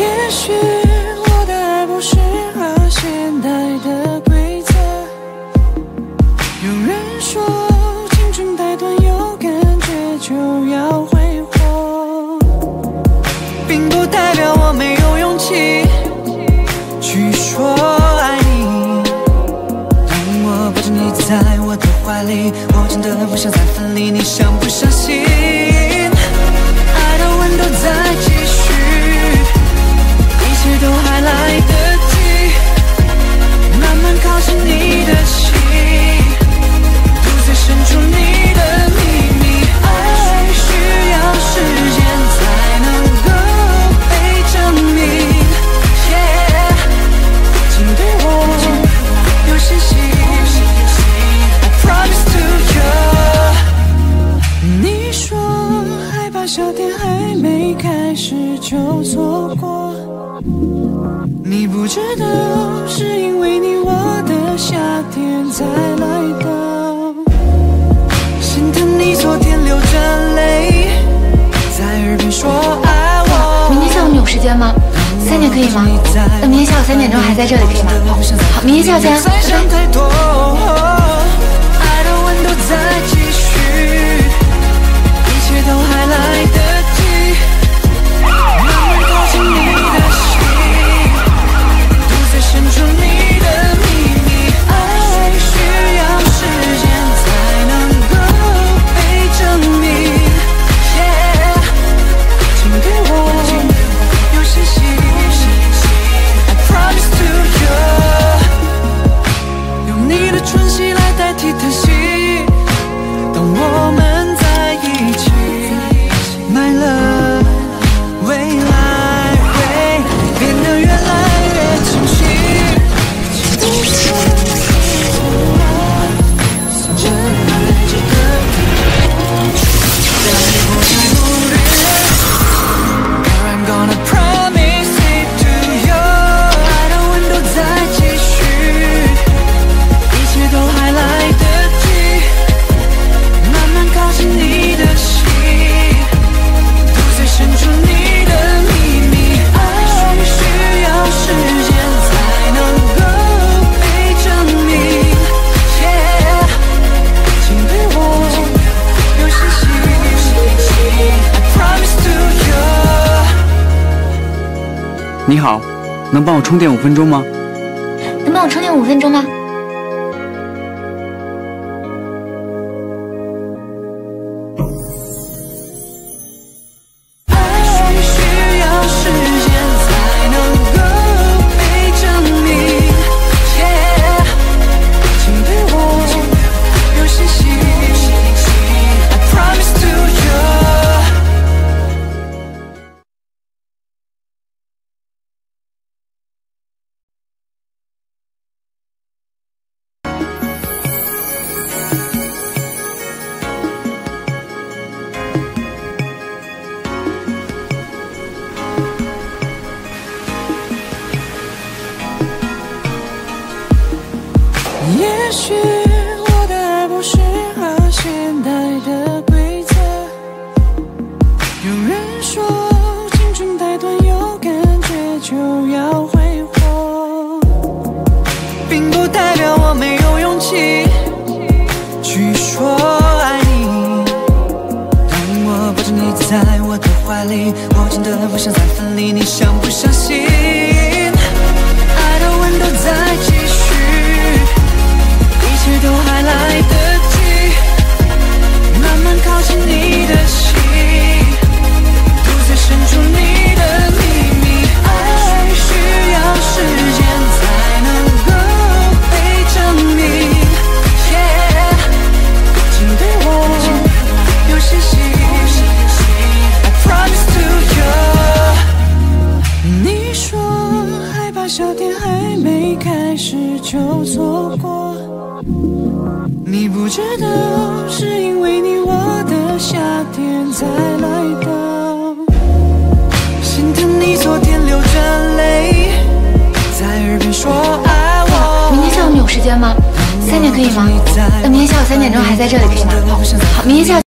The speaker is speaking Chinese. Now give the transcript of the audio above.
也许我的爱不适合现代的规则。有人说青春太短，有感觉就要挥霍，并不代表我没有勇气去说爱你。当我抱着你在我的怀里，我真的不想再分离，你相不相信？爱的温度在你不知道是因为你我的夏天才来到，心疼你昨天流着泪，在耳边说爱我。明天下午你有时间吗？三点可以吗？那明天下午三点钟还在这里可以吗？好，明天下午见，再拜拜。你好，能帮我充电五分钟吗？能帮我充电五分钟吗？也许我的爱不适合现代的规则。有人说青春太短，有感觉就要挥霍，并不代表我没有勇气去说爱你。当我抱着你在我的怀里，我真的不想再分离，你相不相信？爱的温度在知道是因为你我的夏天才来到，心疼你昨天流着泪，在耳边说爱我。明天下午你有时间吗？三点可以吗？那明天下午三点钟还在这里可以吗？好，明天下午。